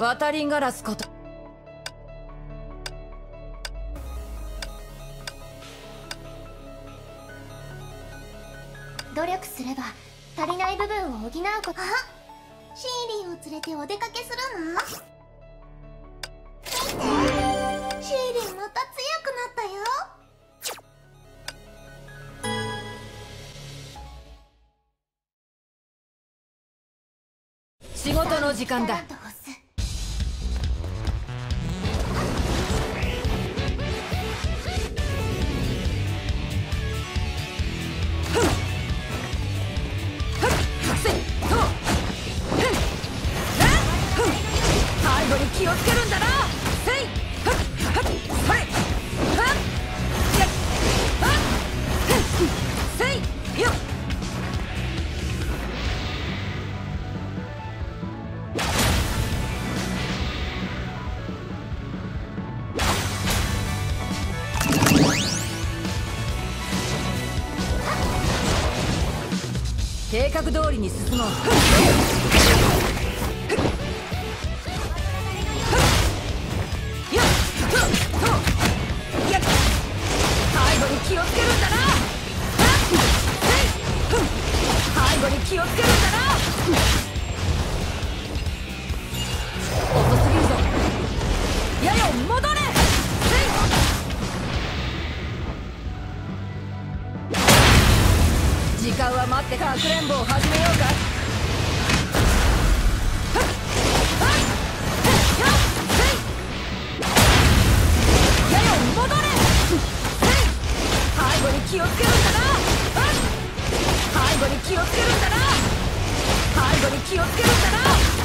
渡りガラスこと。努力すれば足りない部分を補うこと。あ？シーリンを連れてお出かけするの？見て。シーリンまた強くなったよ。仕事の時間だ計画通りに進もう。時間は待ってかくれんぼを始めようか。背後に気をつけるんだな背後に気をつけるんだな背後に気をつけるんだな